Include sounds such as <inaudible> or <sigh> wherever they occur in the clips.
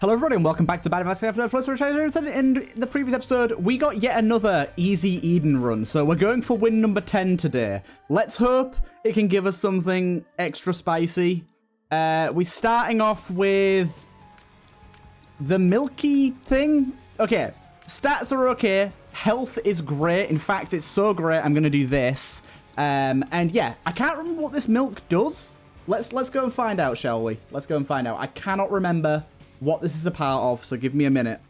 Hello everybody and welcome back to Bad Advice After Plus In the previous episode, we got yet another easy Eden run. So we're going for win number 10 today. Let's hope it can give us something extra spicy. Uh, we're starting off with the milky thing. Okay, stats are okay. Health is great. In fact, it's so great, I'm going to do this. Um, and yeah, I can't remember what this milk does. Let's let's go and find out, shall we? Let's go and find out. I cannot remember what this is a part of, so give me a minute.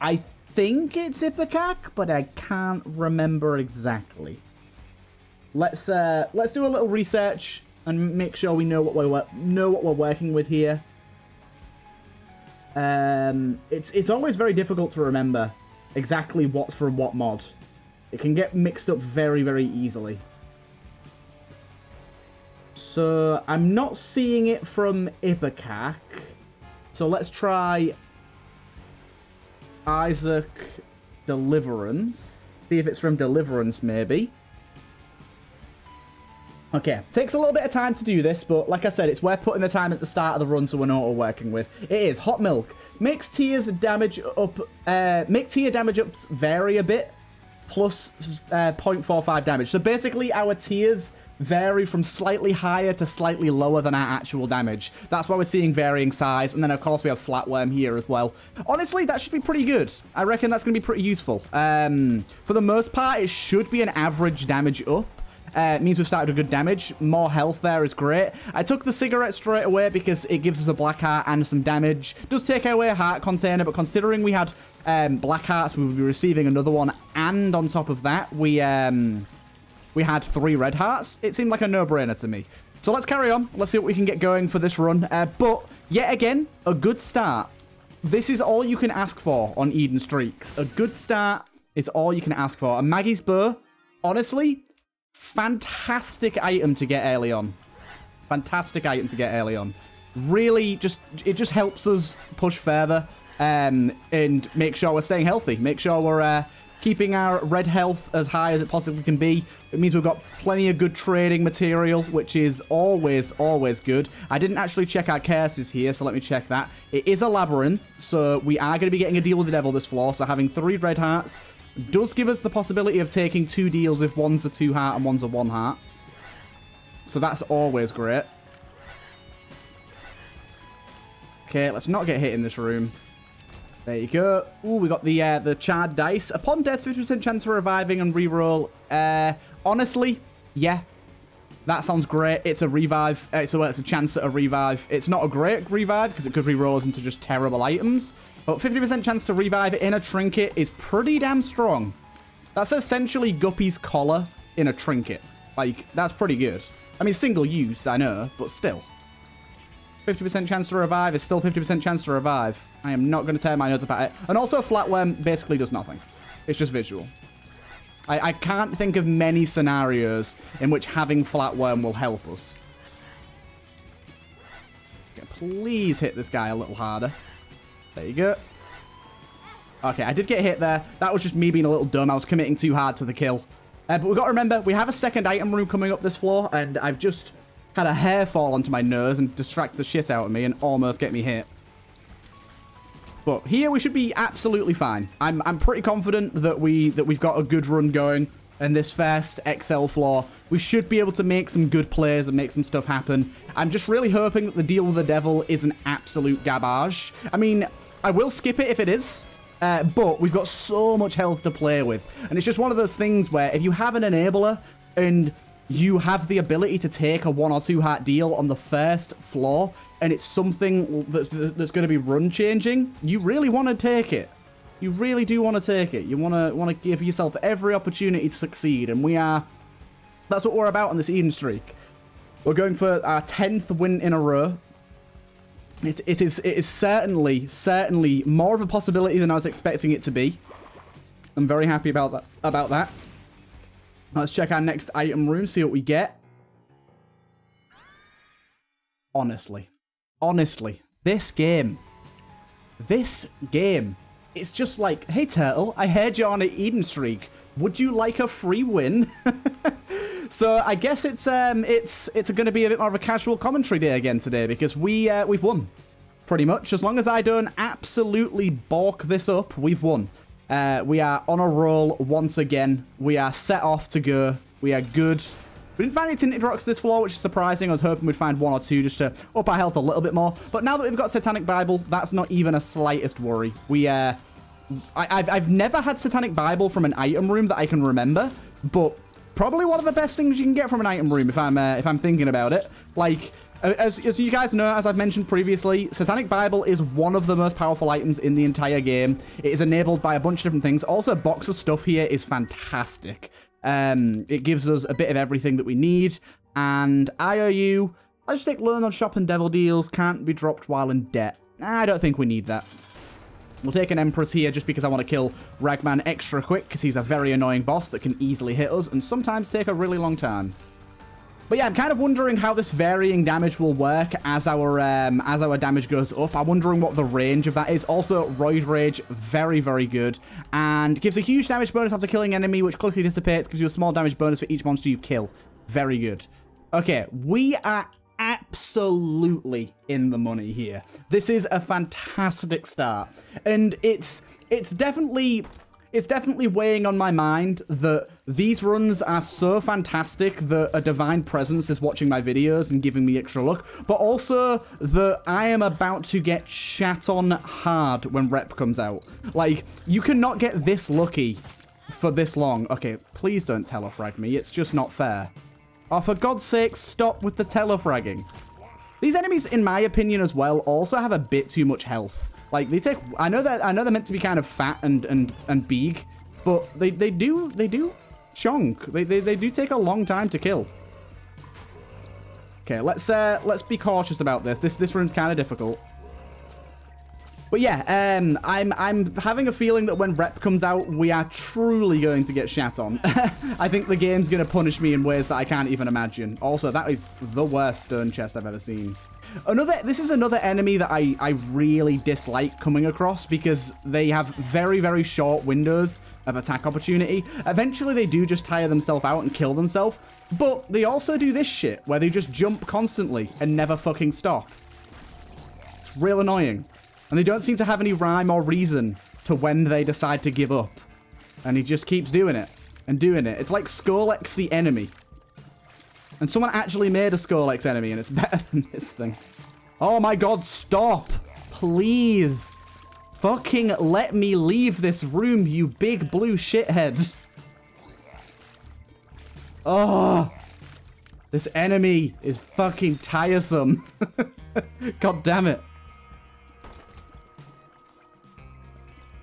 I think it's Ipecac, but I can't remember exactly. Let's uh, let's do a little research and make sure we know what we're know what we're working with here. Um, it's it's always very difficult to remember exactly what's from what mod. It can get mixed up very very easily. So I'm not seeing it from Ipecac. So let's try Isaac Deliverance. See if it's from Deliverance, maybe. Okay, takes a little bit of time to do this, but like I said, it's worth putting the time at the start of the run so we know what we're working with. It is Hot Milk. Makes tears damage up, uh, make tear damage ups vary a bit, plus uh, 0.45 damage. So basically our tears vary from slightly higher to slightly lower than our actual damage. That's why we're seeing varying size. And then, of course, we have Flatworm here as well. Honestly, that should be pretty good. I reckon that's going to be pretty useful. Um, for the most part, it should be an average damage up. Uh, means we've started a good damage. More health there is great. I took the cigarette straight away because it gives us a black heart and some damage. Does take away a heart container, but considering we had um, black hearts, we would be receiving another one. And on top of that, we... Um, we had three red hearts. It seemed like a no-brainer to me. So let's carry on. Let's see what we can get going for this run. Uh, but, yet again, a good start. This is all you can ask for on Eden Streaks. A good start is all you can ask for. And Maggy's Bow, honestly, fantastic item to get early on. Fantastic item to get early on. Really, just it just helps us push further um, and make sure we're staying healthy. Make sure we're uh, keeping our red health as high as it possibly can be. It means we've got plenty of good trading material, which is always, always good. I didn't actually check our curses here, so let me check that. It is a labyrinth, so we are going to be getting a deal with the devil this floor, so having three red hearts does give us the possibility of taking two deals if one's a two heart and one's a one heart. So that's always great. Okay, let's not get hit in this room. There you go. Ooh, we got the uh, the charred dice. Upon death, 50% chance of reviving and reroll. Uh, honestly, yeah. That sounds great. It's a revive. Uh, so it's a chance at a revive. It's not a great revive because it could reroll into just terrible items. But 50% chance to revive in a trinket is pretty damn strong. That's essentially Guppy's collar in a trinket. Like, that's pretty good. I mean, single use, I know, but still. 50% chance to revive is still 50% chance to revive. I am not going to tear my notes about it. And also, Flatworm basically does nothing. It's just visual. I, I can't think of many scenarios in which having Flatworm will help us. Okay, please hit this guy a little harder. There you go. Okay, I did get hit there. That was just me being a little dumb. I was committing too hard to the kill. Uh, but we've got to remember, we have a second item room coming up this floor, and I've just had a hair fall onto my nose and distract the shit out of me and almost get me hit. But here we should be absolutely fine. I'm, I'm pretty confident that, we, that we've got a good run going in this first XL floor. We should be able to make some good plays and make some stuff happen. I'm just really hoping that the deal with the devil is an absolute garbage. I mean, I will skip it if it is. Uh, but we've got so much health to play with. And it's just one of those things where if you have an enabler and you have the ability to take a one or two heart deal on the first floor, and it's something that's, that's going to be run changing, you really want to take it. You really do want to take it. You want to want to give yourself every opportunity to succeed, and we are. That's what we're about on this Eden streak. We're going for our tenth win in a row. It, it is it is certainly certainly more of a possibility than I was expecting it to be. I'm very happy about that about that. Let's check our next item room, see what we get. Honestly. Honestly. This game. This game. It's just like, hey Turtle, I heard you're on an Eden streak. Would you like a free win? <laughs> so I guess it's um it's it's going to be a bit more of a casual commentary day again today because we uh, we've won. pretty much. As long as I don't absolutely balk this up, we've won. Uh, we are on a roll once again. We are set off to go. We are good. We didn't find any tinted rocks this floor, which is surprising. I was hoping we'd find one or two just to up our health a little bit more. But now that we've got Satanic Bible, that's not even a slightest worry. We, uh, I, have I've never had Satanic Bible from an item room that I can remember, but probably one of the best things you can get from an item room if I'm, uh, if I'm thinking about it. Like, as, as you guys know, as I've mentioned previously, Satanic Bible is one of the most powerful items in the entire game. It is enabled by a bunch of different things. Also, box of stuff here is fantastic. Um, it gives us a bit of everything that we need. And IOU, I just take learn on shop and devil deals, can't be dropped while in debt. I don't think we need that. We'll take an Empress here just because I want to kill Ragman extra quick because he's a very annoying boss that can easily hit us and sometimes take a really long time. But yeah, I'm kind of wondering how this varying damage will work as our um, as our damage goes up. I'm wondering what the range of that is. Also, Roid Rage, very, very good. And gives a huge damage bonus after killing enemy, which quickly dissipates. Gives you a small damage bonus for each monster you kill. Very good. Okay, we are absolutely in the money here. This is a fantastic start. And it's it's definitely it's definitely weighing on my mind that these runs are so fantastic that a divine presence is watching my videos and giving me extra luck, but also that I am about to get shat on hard when rep comes out. Like, you cannot get this lucky for this long. Okay, please don't telefrag me. It's just not fair. Oh, for God's sake, stop with the telefragging. These enemies, in my opinion as well, also have a bit too much health. Like they take, I know that I know they're meant to be kind of fat and and and big, but they they do they do chunk. They they they do take a long time to kill. Okay, let's uh let's be cautious about this. This this room's kind of difficult. But yeah, um, I'm I'm having a feeling that when rep comes out, we are truly going to get shat on. <laughs> I think the game's going to punish me in ways that I can't even imagine. Also, that is the worst stone chest I've ever seen. Another, this is another enemy that I, I really dislike coming across because they have very, very short windows of attack opportunity. Eventually, they do just tire themselves out and kill themselves, but they also do this shit where they just jump constantly and never fucking stop. It's real annoying. And they don't seem to have any rhyme or reason to when they decide to give up. And he just keeps doing it and doing it. It's like Scolex the enemy. And someone actually made a Scolex enemy, and it's <laughs> better than this thing. Oh my god, stop! Please! Fucking let me leave this room, you big blue shithead. Oh! This enemy is fucking tiresome. <laughs> god damn it.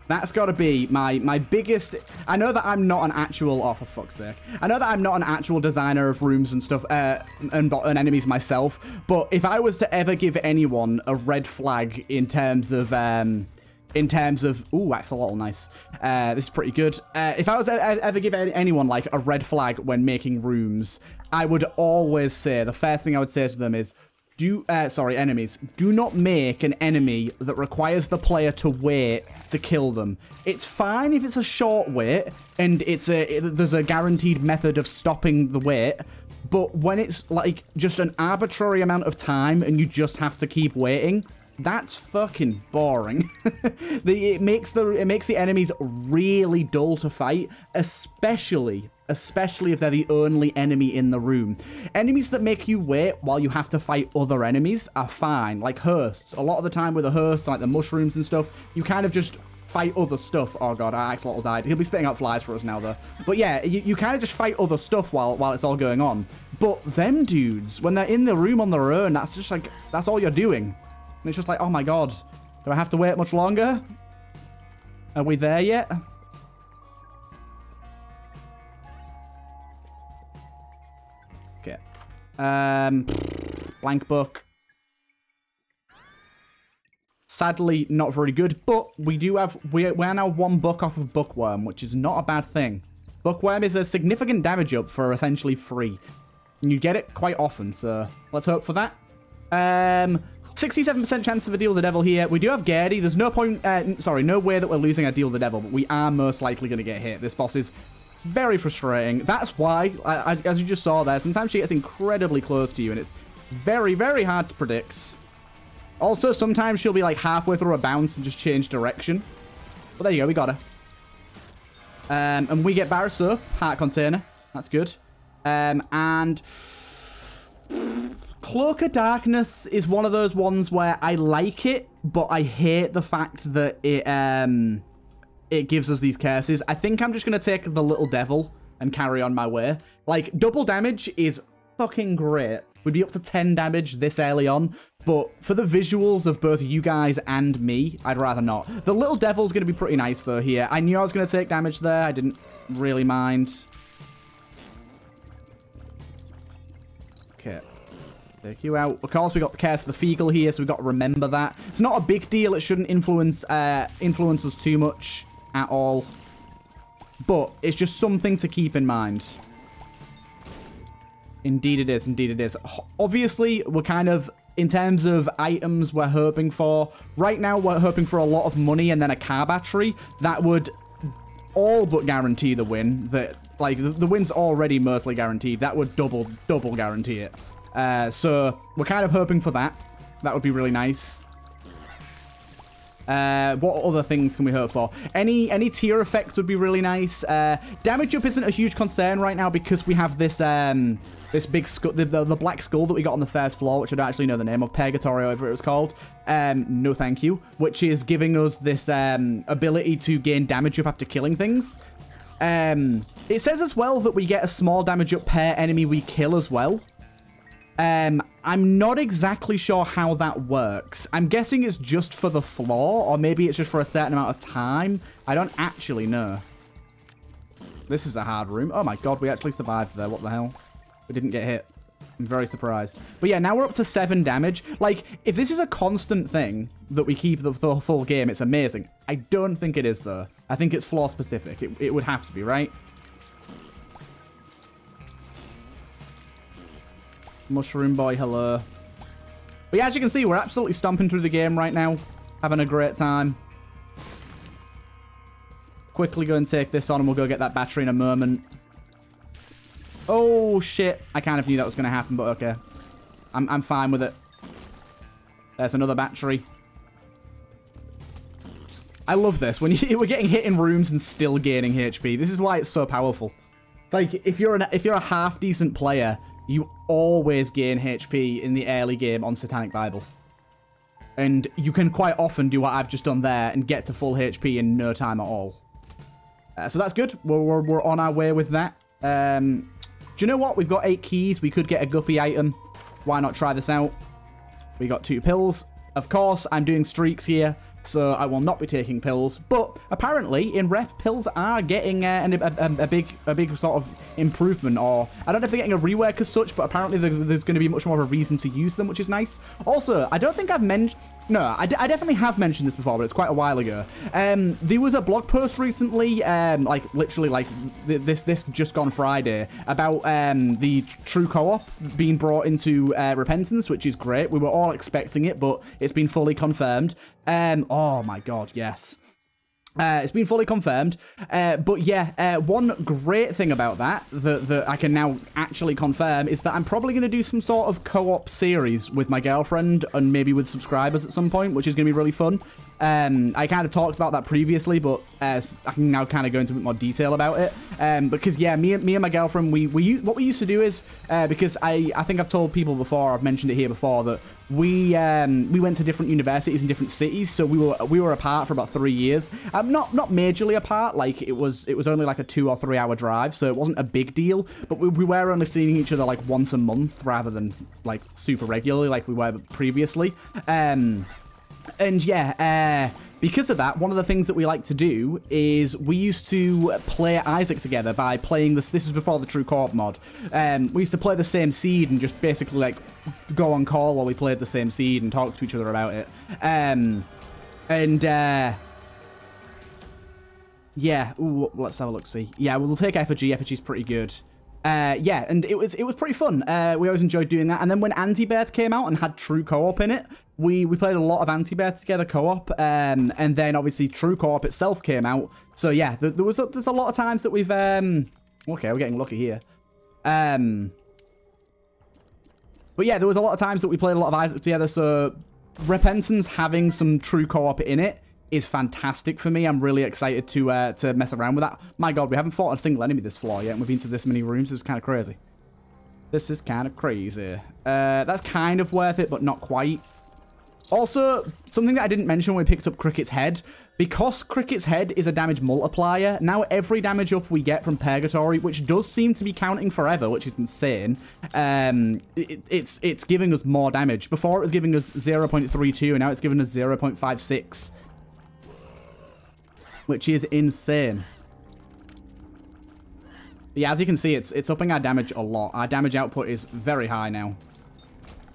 That's got to be my my biggest... I know that I'm not an actual... Oh, for fuck's sake. I know that I'm not an actual designer of rooms and stuff, uh, and, and enemies myself, but if I was to ever give anyone a red flag in terms of... Um, in terms of... Ooh, axolotl, nice. Uh, this is pretty good. Uh, if I was ever give anyone, like, a red flag when making rooms, I would always say, the first thing I would say to them is, do uh, sorry enemies do not make an enemy that requires the player to wait to kill them it's fine if it's a short wait and it's a it, there's a guaranteed method of stopping the wait but when it's like just an arbitrary amount of time and you just have to keep waiting that's fucking boring. <laughs> the, it makes the it makes the enemies really dull to fight, especially especially if they're the only enemy in the room. Enemies that make you wait while you have to fight other enemies are fine, like Hearsts. A lot of the time with the Hearsts, like the mushrooms and stuff, you kind of just fight other stuff. Oh god, Axolotl died. He'll be spitting out flies for us now, though. But yeah, you, you kind of just fight other stuff while, while it's all going on. But them dudes, when they're in the room on their own, that's just like, that's all you're doing. And it's just like, oh my god, do I have to wait much longer? Are we there yet? Um, blank book. Sadly, not very good, but we do have, we, we are now one book off of Bookworm, which is not a bad thing. Bookworm is a significant damage up for essentially free. And you get it quite often, so let's hope for that. Um, 67% chance of a deal with the devil here. We do have Gary. There's no point, uh, sorry, no way that we're losing a deal with the devil, but we are most likely going to get hit. This boss is very frustrating. That's why, as you just saw there, sometimes she gets incredibly close to you, and it's very, very hard to predict. Also, sometimes she'll be like halfway through a bounce and just change direction. But there you go, we got her. Um, and we get Barris heart container. That's good. Um, and Cloak of Darkness is one of those ones where I like it, but I hate the fact that it um it gives us these curses. I think I'm just going to take the little devil and carry on my way. Like, double damage is fucking great. We'd be up to 10 damage this early on, but for the visuals of both you guys and me, I'd rather not. The little devil's going to be pretty nice, though, here. I knew I was going to take damage there. I didn't really mind. Okay. Take you out. Of course, we got the Curse of the Feegle here, so we've got to remember that. It's not a big deal. It shouldn't influence uh, influence us too much at all. But it's just something to keep in mind. Indeed it is. Indeed it is. Obviously, we're kind of, in terms of items we're hoping for, right now we're hoping for a lot of money and then a car battery. That would all but guarantee the win. That Like, the, win's already mostly guaranteed. That would double, double guarantee it. Uh, so, we're kind of hoping for that. That would be really nice. Uh, what other things can we hope for? Any any tear effects would be really nice. Uh, damage up isn't a huge concern right now because we have this um, this big skull, the, the, the, black skull that we got on the first floor, which I don't actually know the name of, Purgatory, whatever it was called. Um, no thank you. Which is giving us this um, ability to gain damage up after killing things. Um, it says as well that we get a small damage up per enemy we kill as well. Um, I'm not exactly sure how that works. I'm guessing it's just for the floor, or maybe it's just for a certain amount of time. I don't actually know. This is a hard room. Oh my god, we actually survived there. What the hell? We didn't get hit. I'm very surprised. But yeah, now we're up to 7 damage. Like, if this is a constant thing that we keep the, the full game, it's amazing. I don't think it is, though. I think it's floor specific. It, it would have to be, right? Mushroom Boy, hello. But yeah, as you can see, we're absolutely stomping through the game right now. Having a great time. Quickly go and take this on and we'll go get that battery in a moment. Oh, shit. I kind of knew that was going to happen, but okay. I'm, I'm fine with it. There's another battery. I love this. When <laughs> you, we're getting hit in rooms and still gaining HP. This is why it's so powerful. Like, if you're, an, if you're a half-decent player you always gain HP in the early game on Satanic Bible. And you can quite often do what I've just done there and get to full HP in no time at all. Uh, so that's good. We're, we're, we're, on our way with that. Um, do you know what? We've got eight keys. We could get a guppy item. Why not try this out? We got two pills. Of course, I'm doing streaks here so I will not be taking pills. But apparently, in rep, pills are getting uh, a, a, a, big a big sort of improvement, or I don't know if they're getting a rework as such, but apparently there's going to be much more of a reason to use them, which is nice. Also, I don't think I've mentioned... No, I, definitely have mentioned this before, but it's quite a while ago. Um, there was a blog post recently, um, like literally like this this just gone Friday, about um, the true co-op being brought into uh, Repentance, which is great. We were all expecting it, but it's been fully confirmed. Um, oh my god, yes. Uh, it's been fully confirmed. Uh, but yeah, uh, one great thing about that, that, that I can now actually confirm, is that I'm probably going to do some sort of co-op series with my girlfriend and maybe with subscribers at some point, which is going to be really fun. Um, I kind of talked about that previously, but uh, I can now kind of go into a bit more detail about it. Um, because yeah, me, me and my girlfriend, we, we what we used to do is uh, because I I think I've told people before, I've mentioned it here before that we um, we went to different universities in different cities, so we were we were apart for about three years. Um, not not majorly apart, like it was it was only like a two or three hour drive, so it wasn't a big deal. But we, we were only seeing each other like once a month rather than like super regularly like we were previously. Um, and yeah, uh, because of that, one of the things that we like to do is we used to play Isaac together by playing this. This was before the True Co-op mod. Um, we used to play the same seed and just basically like go on call while we played the same seed and talk to each other about it. Um, and uh, yeah, Ooh, let's have a look. See, yeah, we'll take Effigy. Effigy's pretty good. Uh, yeah, and it was it was pretty fun. Uh, we always enjoyed doing that. And then when Anti-Birth came out and had true co-op in it, we we played a lot of Anti-Birth together co-op. Um, and then obviously true co-op itself came out. So yeah, there, there was a, there's a lot of times that we've um. Okay, we're getting lucky here. Um. But yeah, there was a lot of times that we played a lot of Isaac together. So Repentance having some true co-op in it is fantastic for me. I'm really excited to uh, to mess around with that. My god, we haven't fought a single enemy this floor yet, and we've been to this many rooms. It's kind of crazy. This is kind of crazy. Uh, that's kind of worth it, but not quite. Also, something that I didn't mention when we picked up Cricket's Head, because Cricket's Head is a damage multiplier, now every damage up we get from Purgatory, which does seem to be counting forever, which is insane, um, it, it's it's giving us more damage. Before it was giving us 0.32, and now it's giving us 0.56, which is insane. Yeah, as you can see, it's it's upping our damage a lot. Our damage output is very high now.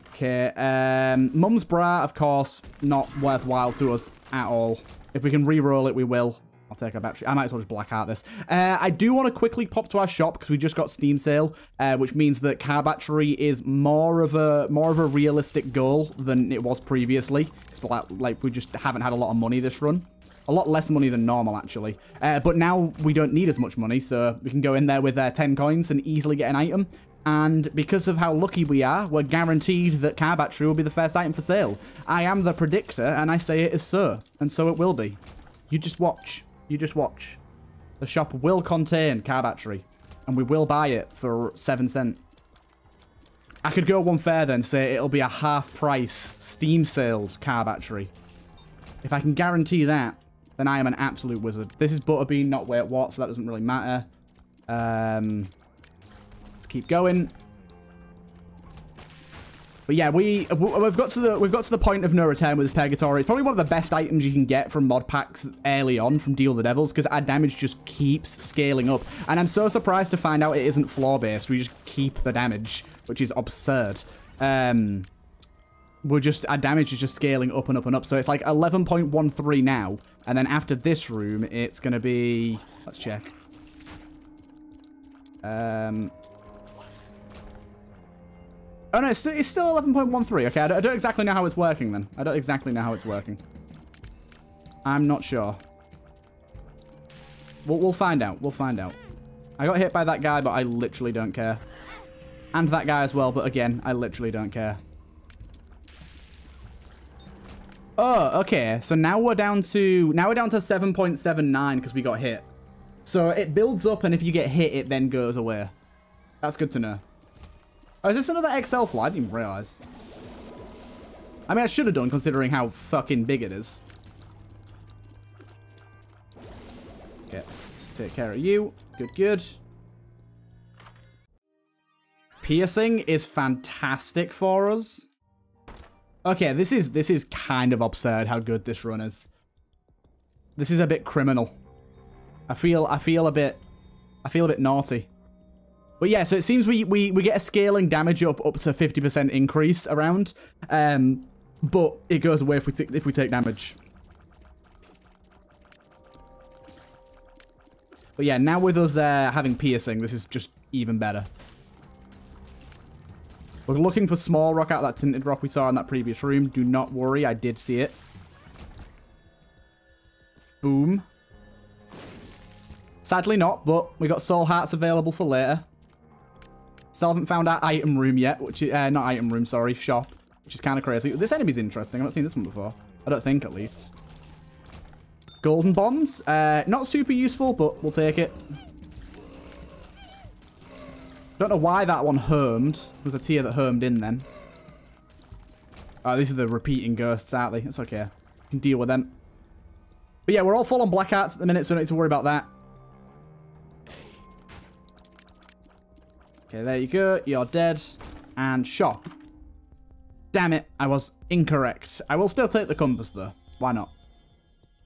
Okay, um, Mum's Bra, of course, not worthwhile to us at all. If we can re-roll it, we will. I'll take a battery. I might as well just black out this. Uh, I do want to quickly pop to our shop because we just got Steam sale, uh, which means that car battery is more of a more of a realistic goal than it was previously. It's like, like we just haven't had a lot of money this run. A lot less money than normal, actually. Uh, but now we don't need as much money, so we can go in there with uh, 10 coins and easily get an item. And because of how lucky we are, we're guaranteed that car battery will be the first item for sale. I am the predictor, and I say it is so. And so it will be. You just watch. You just watch. The shop will contain car battery. And we will buy it for 7 cent. I could go one further and say it'll be a half price Steam sailed car battery. If I can guarantee that, then I am an absolute wizard. This is Butterbean, not Wait What, so that doesn't really matter. Um, let's keep going. But yeah, we we've got to the we've got to the point of no return with this Purgatory. It's probably one of the best items you can get from mod packs early on from Deal the Devils because our damage just keeps scaling up. And I'm so surprised to find out it isn't floor based. We just keep the damage, which is absurd. Um, we're just our damage is just scaling up and up and up. So it's like 11.13 now, and then after this room, it's gonna be. Let's check. Um. Oh no, it's still, it's still 11.13. Okay, I don't, I don't exactly know how it's working then. I don't exactly know how it's working. I'm not sure. We'll, we'll find out. We'll find out. I got hit by that guy, but I literally don't care. And that guy as well, but again, I literally don't care. Oh, okay. So now we're down to now we're down to 7.79 because we got hit. So it builds up, and if you get hit, it then goes away. That's good to know. Oh, is this another XL flight? I didn't realize. I mean, I should have done considering how fucking big it is. Okay, take care of you. Good, good. Piercing is fantastic for us. Okay, this is this is kind of absurd how good this run is. This is a bit criminal. I feel I feel a bit I feel a bit naughty. But yeah, so it seems we we, we get a scaling damage up up to 50% increase around. Um but it goes away if we if we take damage. But yeah, now with us uh, having piercing, this is just even better. We're looking for small rock out of that tinted rock we saw in that previous room. Do not worry, I did see it. Boom. Sadly not, but we got soul hearts available for later. Still haven't found our item room yet, which is, uh, not item room, sorry, shop, which is kind of crazy. This enemy's interesting. I've not seen this one before. I don't think, at least. Golden bombs. Uh, not super useful, but we'll take it. Don't know why that one hermed. Was a tear that hermed in then. Oh, these are the repeating ghosts, aren't they? It's okay. You can deal with them. But yeah, we're all full on black arts at the minute, so don't need to worry about that. Okay, there you go. You're dead. And shot. Damn it, I was incorrect. I will still take the compass, though. Why not?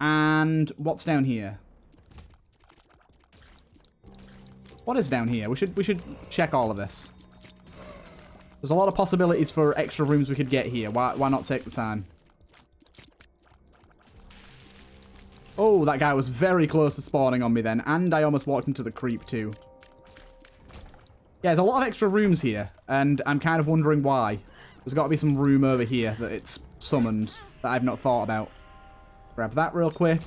And what's down here? What is down here? We should we should check all of this. There's a lot of possibilities for extra rooms we could get here. Why, why not take the time? Oh, that guy was very close to spawning on me then. And I almost walked into the creep too. Yeah, there's a lot of extra rooms here. And I'm kind of wondering why. There's got to be some room over here that it's summoned that I've not thought about. Grab that real quick.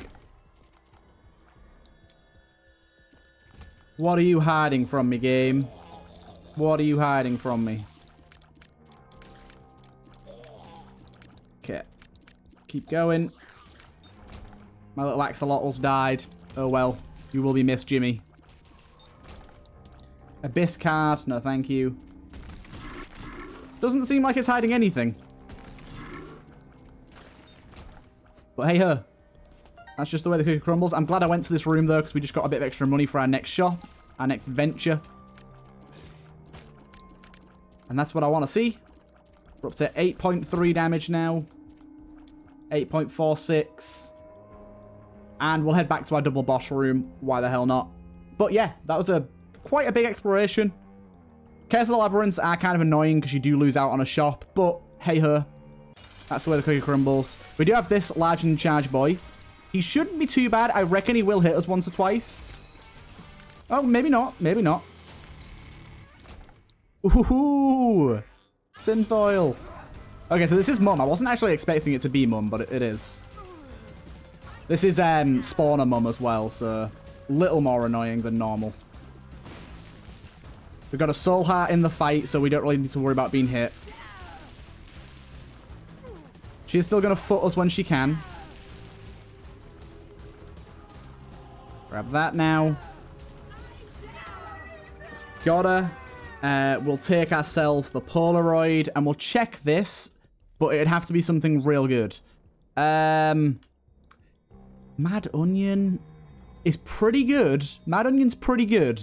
What are you hiding from me, game? What are you hiding from me? Okay. keep going. My little axolotls died. Oh well. You will be missed, Jimmy. Abyss card. No, thank you. Doesn't seem like it's hiding anything. But hey, her. That's just the way the cookie crumbles. I'm glad I went to this room, though, because we just got a bit of extra money for our next shop, our next venture. And that's what I want to see. We're up to 8.3 damage now. 8.46. And we'll head back to our double boss room. Why the hell not? But yeah, that was a quite a big exploration. Castle Labyrinths are kind of annoying because you do lose out on a shop. But hey her. That's the way the cookie crumbles. We do have this large and charge boy. He shouldn't be too bad. I reckon he will hit us once or twice. Oh, maybe not. Maybe not. Ooh, Synthoil. Okay, so this is Mum. I wasn't actually expecting it to be Mum, but it, it is. This is um, Spawner Mum as well, so a little more annoying than normal. We've got a Soul Heart in the fight, so we don't really need to worry about being hit. She's still going to foot us when she can. Grab that now. Got her. Uh, we'll take ourselves the Polaroid and we'll check this, but it'd have to be something real good. Um, Mad Onion is pretty good. Mad Onion's pretty good.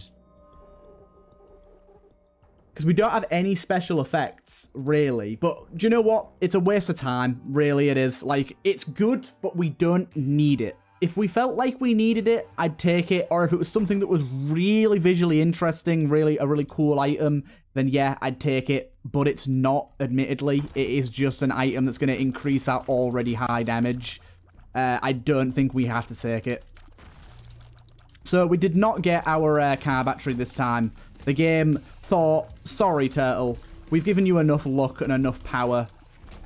Because we don't have any special effects, really. But do you know what? It's a waste of time. Really, it is. Like, it's good, but we don't need it. If we felt like we needed it, I'd take it. Or if it was something that was really visually interesting, really a really cool item, then yeah, I'd take it. But it's not, admittedly. It is just an item that's going to increase our already high damage. Uh, I don't think we have to take it. So we did not get our uh, car battery this time. The game thought, sorry, Turtle, we've given you enough luck and enough power.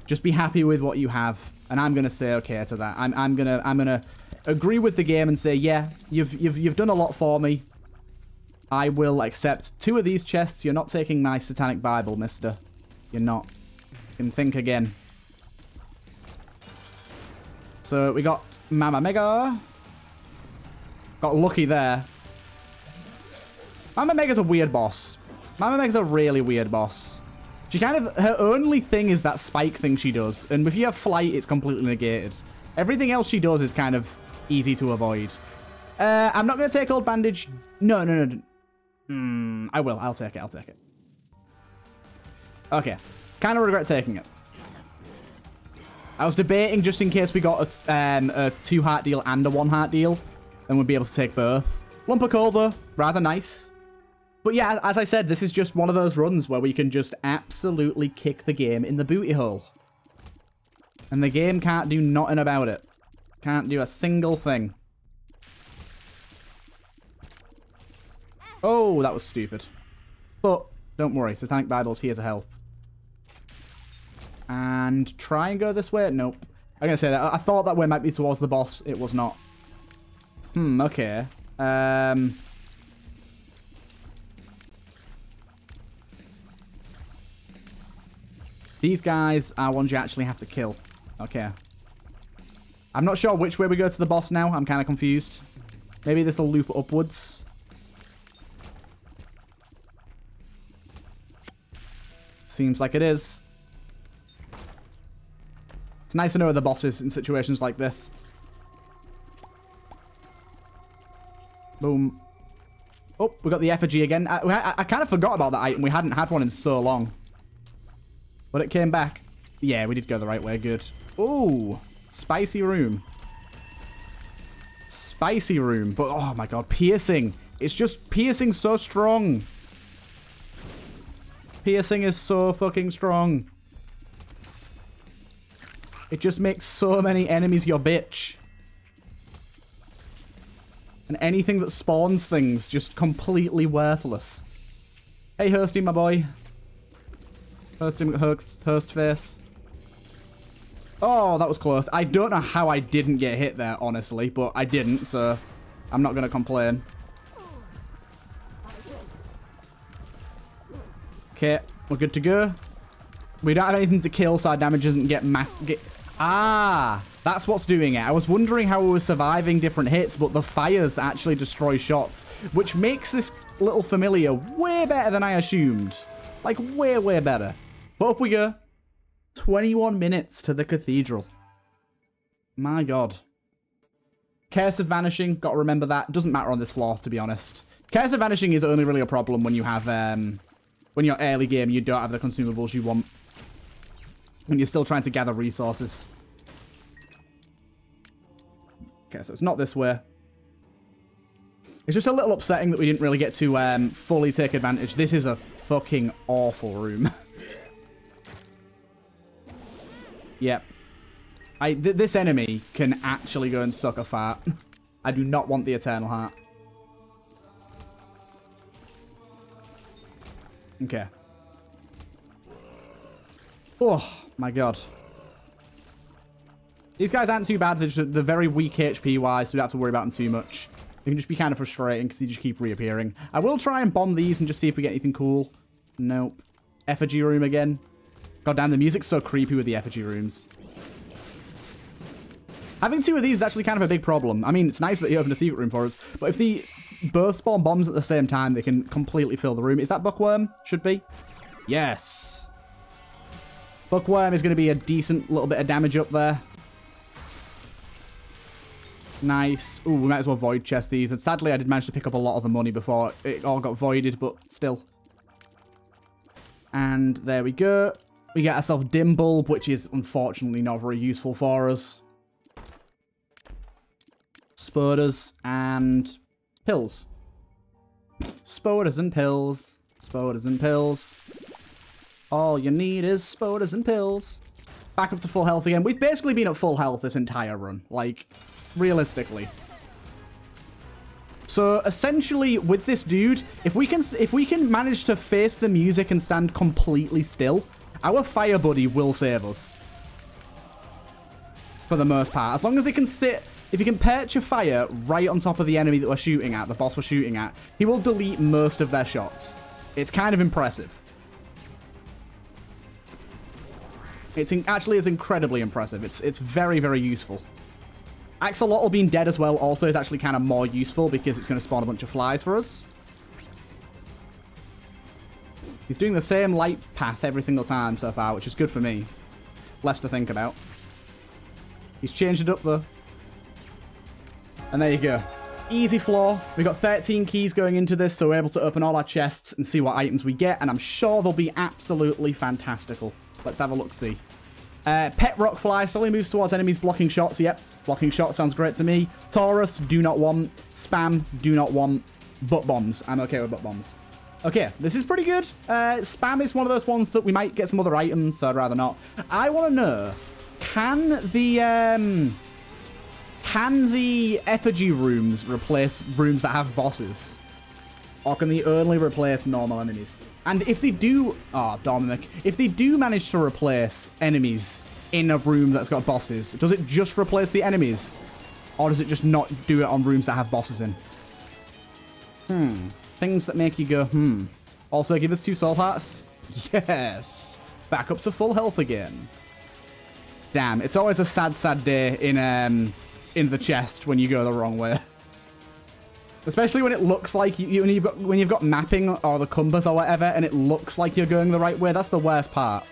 Just be happy with what you have. And I'm gonna say okay to that. I'm I'm gonna I'm gonna agree with the game and say, yeah, you've you've you've done a lot for me. I will accept two of these chests. You're not taking my satanic Bible, mister. You're not. You can think again. So we got Mama Mega. Got lucky there. Mama Mega's a weird boss. Mama Mega's a really weird boss. She kind of, her only thing is that spike thing she does. And if you have flight, it's completely negated. Everything else she does is kind of easy to avoid. Uh, I'm not going to take old bandage. No, no, no. Hmm, I will. I'll take it. I'll take it. Okay. Kind of regret taking it. I was debating just in case we got a, um, a two heart deal and a one heart deal. Then we'd be able to take both. Lump of coal, though. Rather nice. But yeah, as I said, this is just one of those runs where we can just absolutely kick the game in the booty hole. And the game can't do nothing about it. Can't do a single thing. Oh, that was stupid. But don't worry, Satanic Bible's here to help. And try and go this way? Nope. I'm going to say that. I thought that way might be towards the boss. It was not. Hmm, okay. Um... These guys are ones you actually have to kill. Okay. I'm not sure which way we go to the boss now. I'm kind of confused. Maybe this will loop upwards. Seems like it is. It's nice to know where the boss is in situations like this. Boom. Oh, we got the effigy again. I, I, I kind of forgot about that item. We hadn't had one in so long. But it came back. Yeah, we did go the right way. Good. Oh, spicy room. Spicy room. But, oh my god, piercing. It's just piercing so strong. Piercing is so fucking strong. It just makes so many enemies your bitch. And anything that spawns things just completely worthless. Hey, Hursty, my boy. Hursty Hurst, Hurst face. Oh, that was close. I don't know how I didn't get hit there, honestly, but I didn't, so I'm not going to complain. Okay, we're good to go. We don't have anything to kill, so our damage doesn't get mass... Get, ah! That's what's doing it. I was wondering how we were surviving different hits, but the fires actually destroy shots, which makes this little familiar way better than I assumed. Like, way, way better. But up we go. 21 minutes to the cathedral. My god. Curse of Vanishing, gotta remember that. Doesn't matter on this floor, to be honest. Curse of Vanishing is only really a problem when you have, um, when you're early game, you don't have the consumables you want. When you're still trying to gather resources. Okay, so it's not this way. It's just a little upsetting that we didn't really get to um, fully take advantage. This is a fucking awful room. <laughs> yep. I th This enemy can actually go and suck a fart. <laughs> I do not want the Eternal Heart. Okay. Oh, my god. These guys aren't too bad. They're, just, they're very weak HP-wise, so we don't have to worry about them too much. They can just be kind of frustrating because they just keep reappearing. I will try and bomb these and just see if we get anything cool. Nope. Effigy room again. God damn, the music's so creepy with the effigy rooms. Having two of these is actually kind of a big problem. I mean, it's nice that he opened a secret room for us, but if the both spawn bombs at the same time, they can completely fill the room. Is that Bookworm? Should be. Yes. Bookworm is going to be a decent little bit of damage up there. Nice. Ooh, we might as well void chest these. And sadly, I did manage to pick up a lot of the money before it all got voided, but still. And there we go. We get ourselves Dim Bulb, which is unfortunately not very useful for us. Spoders and pills. Spoders and pills. Spoders and pills. All you need is spoders and pills. Back up to full health again. We've basically been at full health this entire run. Like, realistically. So essentially, with this dude, if we can if we can manage to face the music and stand completely still, our fire buddy will save us. For the most part. As long as he can sit... If you can perch a fire right on top of the enemy that we're shooting at, the boss we're shooting at, he will delete most of their shots. It's kind of impressive. It's in, actually is incredibly impressive. It's it's very, very useful. Axolotl being dead as well also is actually kind of more useful because it's going to spawn a bunch of flies for us. He's doing the same light path every single time so far, which is good for me. Less to think about. He's changed it up though. And there you go. Easy floor. We've got 13 keys going into this, so we're able to open all our chests and see what items we get, and I'm sure they'll be absolutely fantastical. Let's have a look-see. Uh, Pet Rockfly slowly moves towards enemies blocking shots. Yep, blocking shots sounds great to me. Taurus, do not want. Spam, do not want. Butt bombs. I'm okay with butt bombs. Okay, this is pretty good. Uh, spam is one of those ones that we might get some other items, so I'd rather not. I want to know, can the... Um, can the effigy rooms replace rooms that have bosses? Or can they only replace normal enemies? And if they do... Oh, Dominic. If they do manage to replace enemies in a room that's got bosses, does it just replace the enemies? Or does it just not do it on rooms that have bosses in? Hmm. Things that make you go, hmm. Also, give us two soul hearts. <laughs> Yes. Back up to full health again. Damn, it's always a sad, sad day in um in the chest when you go the wrong way. <laughs> Especially when it looks like you, when you've got when you've got mapping or the compass or whatever, and it looks like you're going the right way. That's the worst part.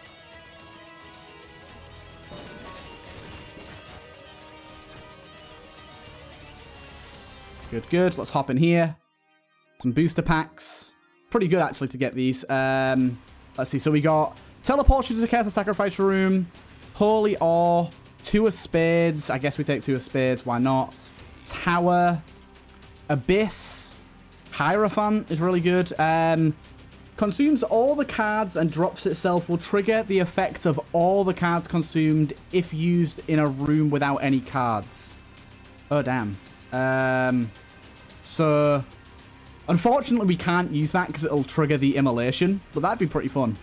Good, good. Let's hop in here. Some booster packs. Pretty good actually to get these. Um, let's see. So we got teleport to the Curse Sacrifice Room, Holy Ore, two of Spades. I guess we take two of Spades. Why not? Tower. Abyss. Hierophant is really good. Um, consumes all the cards and drops itself will trigger the effect of all the cards consumed if used in a room without any cards. Oh, damn. Um, so, unfortunately, we can't use that because it'll trigger the immolation, but that'd be pretty fun.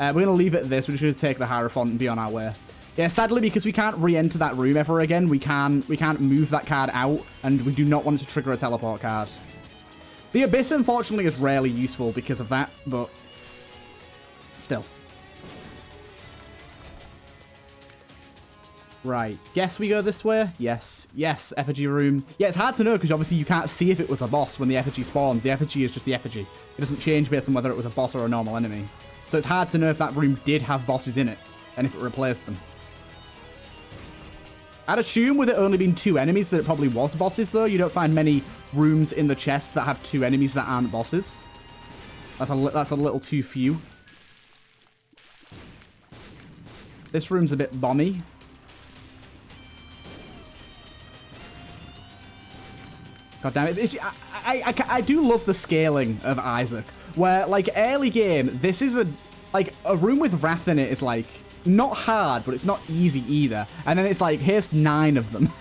Uh, we're going to leave it at this. We're just going to take the Hierophant and be on our way. Yeah, sadly, because we can't re-enter that room ever again, we can we can't move that card out, and we do not want to trigger a teleport card. The Abyss, unfortunately, is rarely useful because of that, but still. Right. Guess we go this way? Yes. Yes, effigy room. Yeah, it's hard to know because obviously you can't see if it was a boss when the effigy spawns. The effigy is just the effigy. It doesn't change based on whether it was a boss or a normal enemy. So it's hard to know if that room did have bosses in it and if it replaced them. I'd assume with it only being two enemies that it probably was bosses though. You don't find many rooms in the chest that have two enemies that aren't bosses. That's a, that's a little too few. This room's a bit bomby. God damn it. It's, it's, I, I, I, do love the scaling of Isaac. Where, like, early game, this is a... Like, a room with Wrath in it is, like, not hard, but it's not easy either. And then it's like, here's nine of them.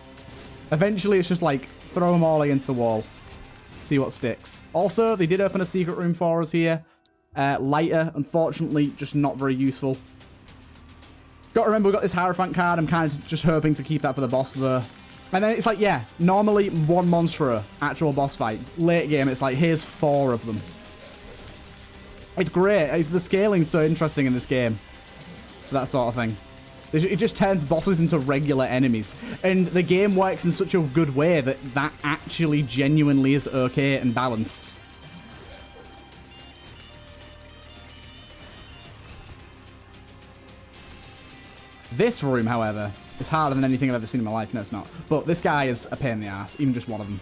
<laughs> Eventually, it's just like, throw them all against the wall. See what sticks. Also, they did open a secret room for us here. Uh, lighter, unfortunately, just not very useful. Got to remember, we got this Hierophant card. I'm kind of just hoping to keep that for the boss, though. And then it's like, yeah, normally one Monstro, actual boss fight. Late game, it's like, here's four of them. It's great. It's, the scaling's so interesting in this game. That sort of thing. It just turns bosses into regular enemies. And the game works in such a good way that that actually genuinely is okay and balanced. This room, however, is harder than anything I've ever seen in my life. No, it's not. But this guy is a pain in the ass, even just one of them.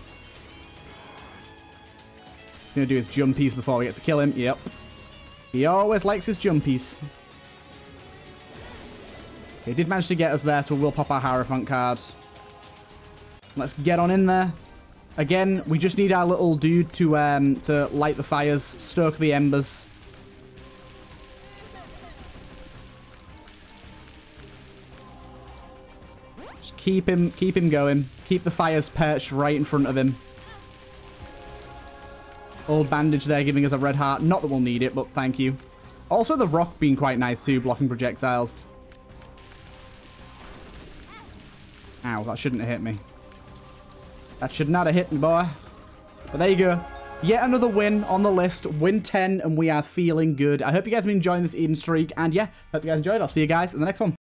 He's going to do his jumpies before we get to kill him. Yep. He always likes his jumpies. He did manage to get us there, so we'll pop our Hierophant card. Let's get on in there. Again, we just need our little dude to um, to light the fires, stoke the embers. Keep him, keep him going. Keep the fires perched right in front of him. Old bandage there giving us a red heart. Not that we'll need it, but thank you. Also, the rock being quite nice too, blocking projectiles. Ow, that shouldn't have hit me. That should not have hit me, boy. But there you go. Yet another win on the list. Win 10, and we are feeling good. I hope you guys have been enjoying this Eden streak. And yeah, hope you guys enjoyed. I'll see you guys in the next one.